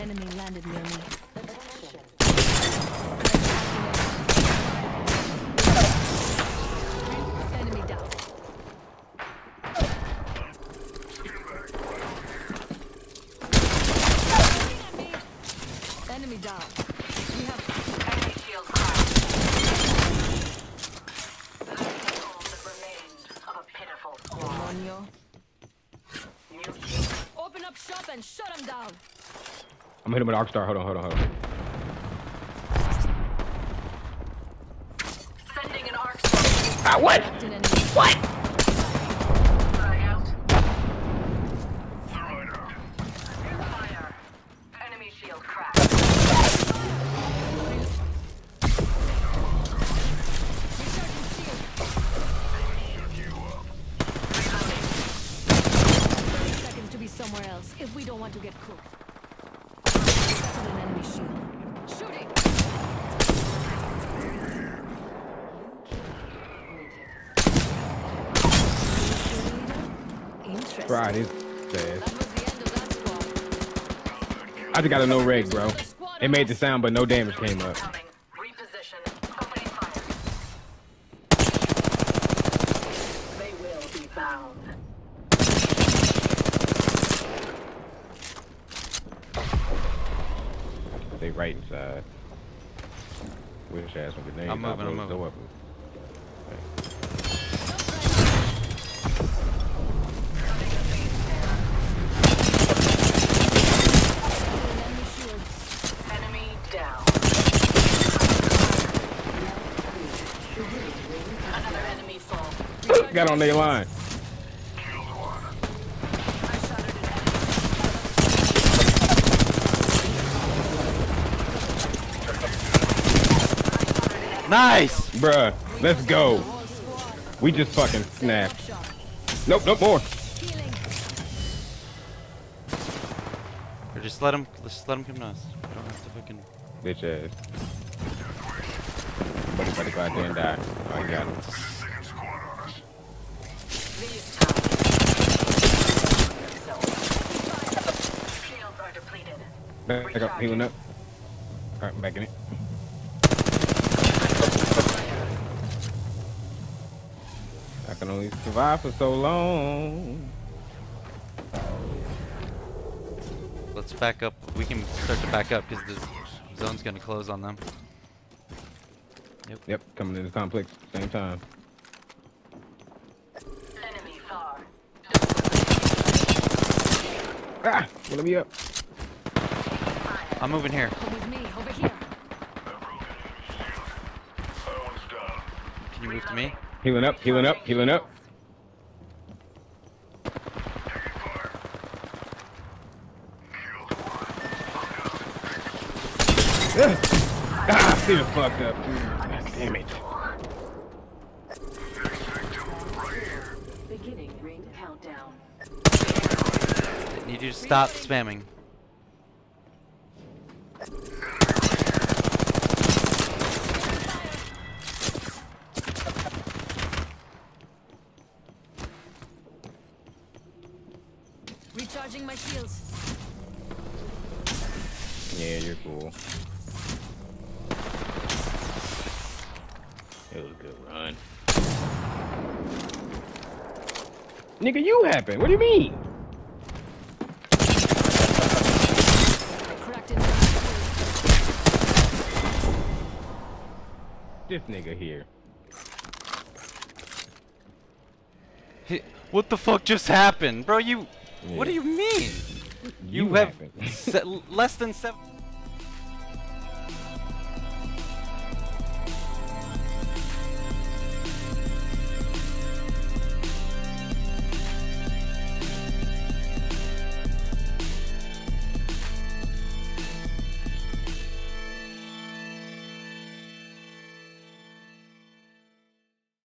Enemy landed near me. Down. Enemy down. We have Enemy shield cracked. All that remained of a pitiful squad. Demonio. New kill. Open up shop and shut them down. I'm hitting with Arc Star. Hold on, hold on, hold on. Sending an arc star. Ah, what? What? Frag out. Fire. Enemy shield cracked. Recharging shield. Thirty seconds to be somewhere else if we don't want to get cooked. Enemy shield. Shooting. Right, his ass. That was the end of that squad. I just got a no reg, bro. It made the sound, but no damage came up. They right inside. Wish ass with the name. I'm moving, I'm Pop moving. up. Enemy shield. Enemy down. Another enemy. Got on their line. I shattered an enemy. Nice! Bruh, let's go. We just fucking snapped. Nope, nope, more. Healing. Or just let him, just let him come to us. We don't have to fucking. Bitch ass. Buddy, buddy, go out there and die. Oh, I got it. These times. So. Shields are depleted. Back up, healing up. Alright, I'm back in it. I can only survive for so long. Let's back up. We can start to back up because the zone's gonna close on them. Yep, Yep. coming in the complex same time. Enemy far. Ah, let me up. I'm moving here. Come with me. Over here. Can you move to me? Healing up, healing up, healing up. Ugh. Ah, still fucked up. God damn it. Beginning ring countdown. I need you to stop spamming. Recharging my shields. Yeah, you're cool. It was a good run. Nigga, you happened. What do you mean? Cracked into my shield. This nigga here. Hey, What the fuck just happened, bro? You. What do you mean? You, You have less than seven.